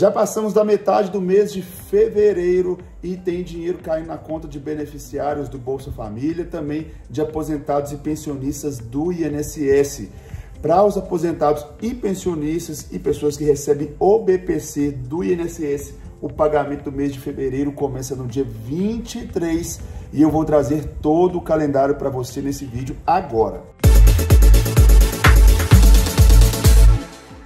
Já passamos da metade do mês de fevereiro e tem dinheiro caindo na conta de beneficiários do Bolsa Família, também de aposentados e pensionistas do INSS. Para os aposentados e pensionistas e pessoas que recebem o BPC do INSS, o pagamento do mês de fevereiro começa no dia 23 e eu vou trazer todo o calendário para você nesse vídeo agora.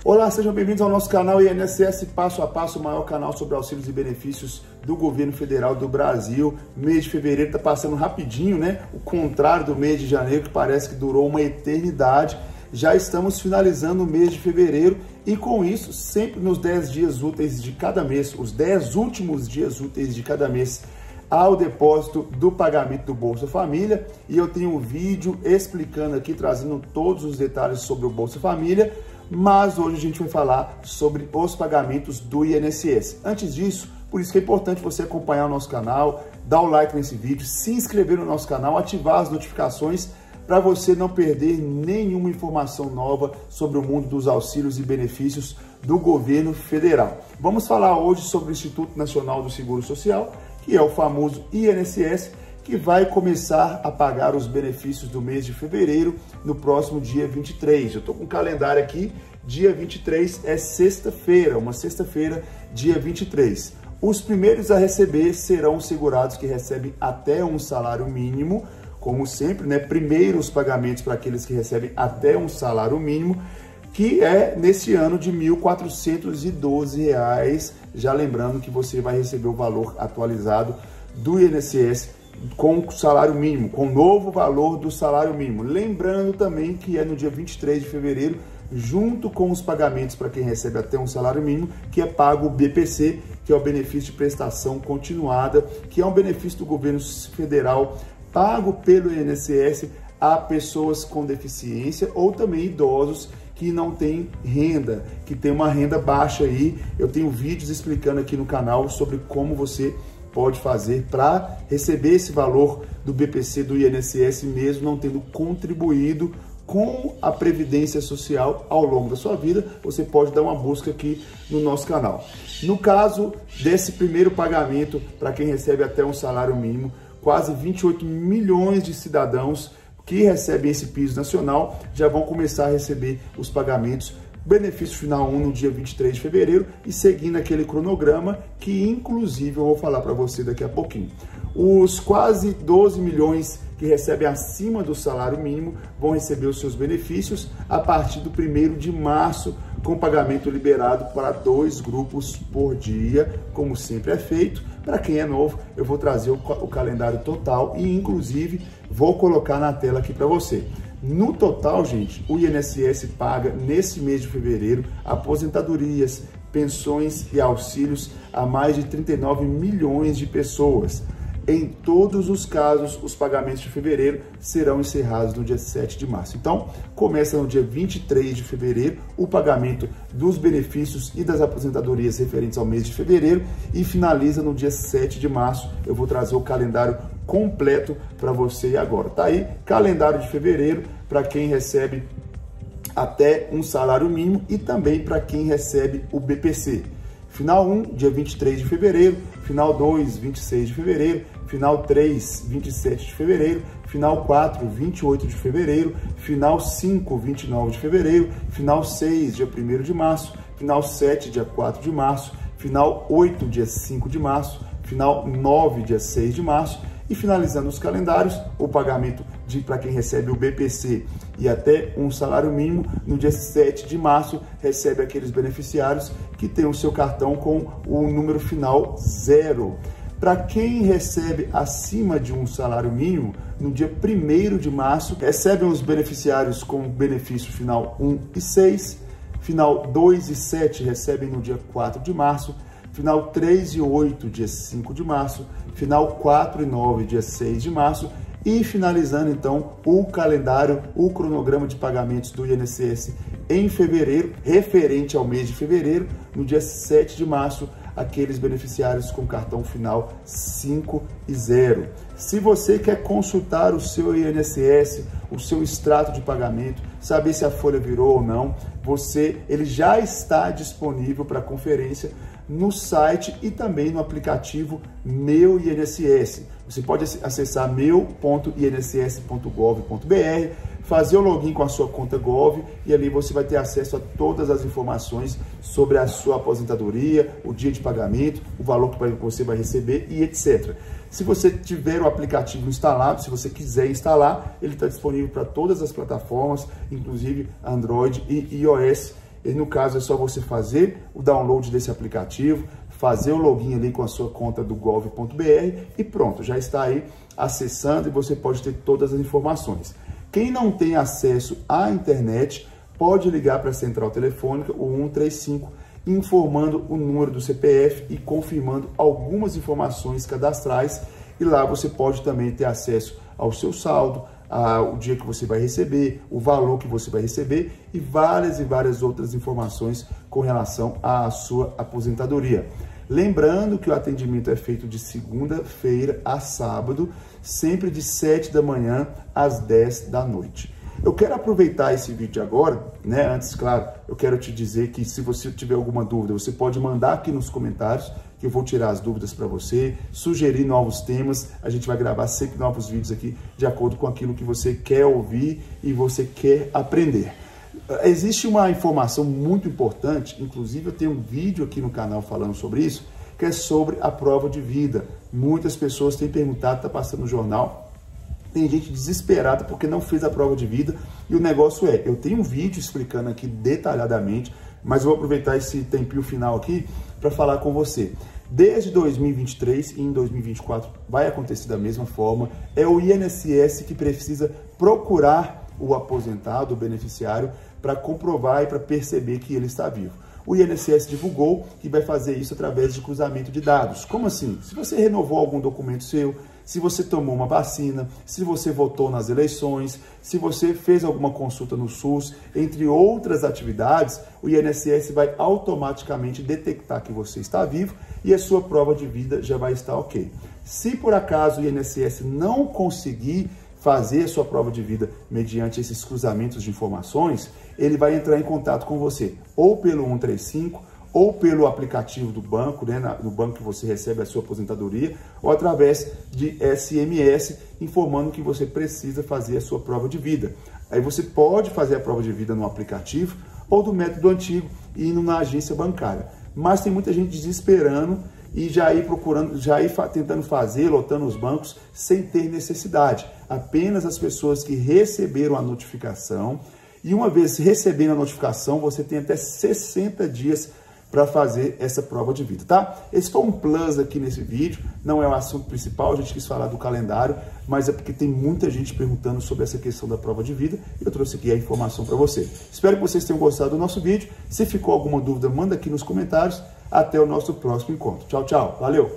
Olá, sejam bem-vindos ao nosso canal INSS Passo a Passo, o maior canal sobre auxílios e benefícios do governo federal do Brasil. Mês de fevereiro está passando rapidinho, né? O contrário do mês de janeiro, que parece que durou uma eternidade. Já estamos finalizando o mês de fevereiro e com isso, sempre nos 10 dias úteis de cada mês, os 10 últimos dias úteis de cada mês, ao depósito do pagamento do Bolsa Família. E eu tenho um vídeo explicando aqui, trazendo todos os detalhes sobre o Bolsa Família mas hoje a gente vai falar sobre os pagamentos do INSS. Antes disso, por isso que é importante você acompanhar o nosso canal, dar o like nesse vídeo, se inscrever no nosso canal, ativar as notificações para você não perder nenhuma informação nova sobre o mundo dos auxílios e benefícios do governo federal. Vamos falar hoje sobre o Instituto Nacional do Seguro Social, que é o famoso INSS, que vai começar a pagar os benefícios do mês de fevereiro no próximo dia 23. Eu estou com o calendário aqui, dia 23 é sexta-feira, uma sexta-feira, dia 23. Os primeiros a receber serão os segurados que recebem até um salário mínimo, como sempre, né? Primeiro os pagamentos para aqueles que recebem até um salário mínimo, que é nesse ano de R$ 1.412. Já lembrando que você vai receber o valor atualizado do INSS com salário mínimo, com o novo valor do salário mínimo. Lembrando também que é no dia 23 de fevereiro, junto com os pagamentos para quem recebe até um salário mínimo, que é pago o BPC, que é o benefício de prestação continuada, que é um benefício do governo federal pago pelo INSS a pessoas com deficiência ou também idosos que não têm renda, que tem uma renda baixa aí. Eu tenho vídeos explicando aqui no canal sobre como você pode fazer para receber esse valor do BPC do INSS mesmo não tendo contribuído com a previdência social ao longo da sua vida, você pode dar uma busca aqui no nosso canal. No caso desse primeiro pagamento para quem recebe até um salário mínimo, quase 28 milhões de cidadãos que recebem esse piso nacional já vão começar a receber os pagamentos benefício final 1 no dia 23 de fevereiro e seguindo aquele cronograma que inclusive eu vou falar para você daqui a pouquinho. Os quase 12 milhões que recebem acima do salário mínimo vão receber os seus benefícios a partir do 1 de março, com pagamento liberado para dois grupos por dia, como sempre é feito. Para quem é novo, eu vou trazer o, o calendário total e, inclusive, vou colocar na tela aqui para você. No total, gente, o INSS paga nesse mês de fevereiro aposentadorias, pensões e auxílios a mais de 39 milhões de pessoas. Em todos os casos, os pagamentos de fevereiro serão encerrados no dia 7 de março. Então, começa no dia 23 de fevereiro o pagamento dos benefícios e das aposentadorias referentes ao mês de fevereiro e finaliza no dia 7 de março. Eu vou trazer o calendário completo para você agora. Tá aí, calendário de fevereiro para quem recebe até um salário mínimo e também para quem recebe o BPC. Final 1, dia 23 de fevereiro, final 2, 26 de fevereiro, final 3, 27 de fevereiro, final 4, 28 de fevereiro, final 5, 29 de fevereiro, final 6, dia 1 de março, final 7, dia 4 de março, final 8, dia 5 de março, final 9, dia 6 de março. E finalizando os calendários, o pagamento de para quem recebe o BPC e até um salário mínimo, no dia 7 de março, recebe aqueles beneficiários que têm o seu cartão com o número final zero. Para quem recebe acima de um salário mínimo, no dia 1 de março, recebem os beneficiários com benefício final 1 e 6, final 2 e 7 recebem no dia 4 de março, final 3 e 8, dia 5 de março, final 4 e 9, dia 6 de março, e finalizando então o calendário, o cronograma de pagamentos do INSS em fevereiro, referente ao mês de fevereiro, no dia 7 de março, aqueles beneficiários com cartão final 5 e 0. Se você quer consultar o seu INSS, o seu extrato de pagamento, saber se a folha virou ou não, você ele já está disponível para conferência no site e também no aplicativo Meu INSS. Você pode acessar meu.inss.gov.br, fazer o login com a sua conta Gov e ali você vai ter acesso a todas as informações sobre a sua aposentadoria, o dia de pagamento, o valor que você vai receber e etc. Se você tiver o aplicativo instalado, se você quiser instalar, ele está disponível para todas as plataformas, inclusive Android e iOS. E no caso é só você fazer o download desse aplicativo, fazer o login ali com a sua conta do gov.br e pronto, já está aí acessando e você pode ter todas as informações. Quem não tem acesso à internet pode ligar para a central telefônica, o 135, informando o número do CPF e confirmando algumas informações cadastrais. E lá você pode também ter acesso ao seu saldo, o dia que você vai receber, o valor que você vai receber e várias e várias outras informações com relação à sua aposentadoria. Lembrando que o atendimento é feito de segunda-feira a sábado, sempre de 7 da manhã às 10 da noite. Eu quero aproveitar esse vídeo agora, né? Antes, claro, eu quero te dizer que se você tiver alguma dúvida, você pode mandar aqui nos comentários, que eu vou tirar as dúvidas para você, sugerir novos temas. A gente vai gravar sempre novos vídeos aqui de acordo com aquilo que você quer ouvir e você quer aprender. Existe uma informação muito importante, inclusive eu tenho um vídeo aqui no canal falando sobre isso, que é sobre a prova de vida. Muitas pessoas têm perguntado, está passando no jornal, tem gente desesperada porque não fez a prova de vida e o negócio é, eu tenho um vídeo explicando aqui detalhadamente, mas eu vou aproveitar esse tempinho final aqui para falar com você. Desde 2023 e em 2024 vai acontecer da mesma forma. É o INSS que precisa procurar o aposentado, o beneficiário, para comprovar e para perceber que ele está vivo. O INSS divulgou que vai fazer isso através de cruzamento de dados. Como assim? Se você renovou algum documento seu, se você tomou uma vacina, se você votou nas eleições, se você fez alguma consulta no SUS, entre outras atividades, o INSS vai automaticamente detectar que você está vivo e a sua prova de vida já vai estar ok. Se por acaso o INSS não conseguir fazer a sua prova de vida mediante esses cruzamentos de informações, ele vai entrar em contato com você, ou pelo 135 ou pelo aplicativo do banco, né, no banco que você recebe a sua aposentadoria, ou através de SMS, informando que você precisa fazer a sua prova de vida. Aí você pode fazer a prova de vida no aplicativo ou do método antigo, indo na agência bancária. Mas tem muita gente desesperando e já ir procurando, já ir tentando fazer, lotando os bancos, sem ter necessidade. Apenas as pessoas que receberam a notificação, e uma vez recebendo a notificação, você tem até 60 dias para fazer essa prova de vida, tá? Esse foi um plus aqui nesse vídeo, não é o assunto principal, a gente quis falar do calendário, mas é porque tem muita gente perguntando sobre essa questão da prova de vida e eu trouxe aqui a informação para você. Espero que vocês tenham gostado do nosso vídeo. Se ficou alguma dúvida, manda aqui nos comentários. Até o nosso próximo encontro. Tchau, tchau. Valeu!